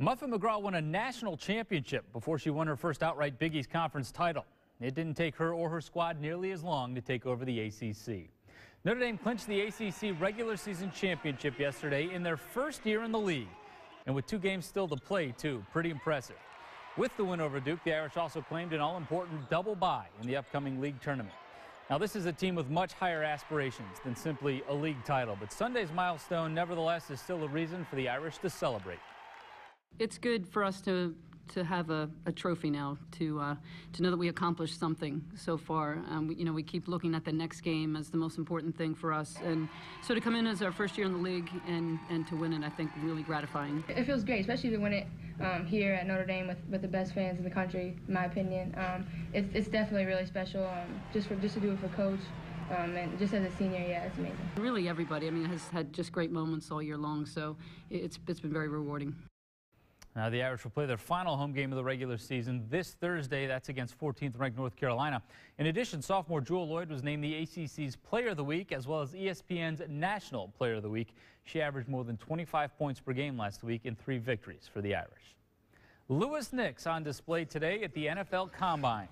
Muffet McGraw won a national championship before she won her first outright Big East Conference title. It didn't take her or her squad nearly as long to take over the ACC. Notre Dame clinched the ACC regular season championship yesterday in their first year in the league. And with two games still to play, too. Pretty impressive. With the win over Duke, the Irish also claimed an all-important double bye in the upcoming league tournament. Now, this is a team with much higher aspirations than simply a league title, but Sunday's milestone, nevertheless, is still a reason for the Irish to celebrate. It's good for us to to have a, a trophy now to uh, to know that we accomplished something so far. Um, we, you know, we keep looking at the next game as the most important thing for us, and so to come in as our first year in the league and and to win it, I think really gratifying. It feels great, especially to win it um, here at Notre Dame with, with the best fans in the country, in my opinion. Um, it's, it's definitely really special um, just for just to do it for coach. Um, and just as a senior, yeah, it's amazing. Really, everybody. I mean, has had just great moments all year long, so it's it's been very rewarding. Now, the Irish will play their final home game of the regular season this Thursday. That's against 14th ranked North Carolina. In addition, sophomore Jewell Lloyd was named the ACC's Player of the Week as well as ESPN's National Player of the Week. She averaged more than 25 points per game last week in three victories for the Irish. Louis Nix on display today at the NFL Combine.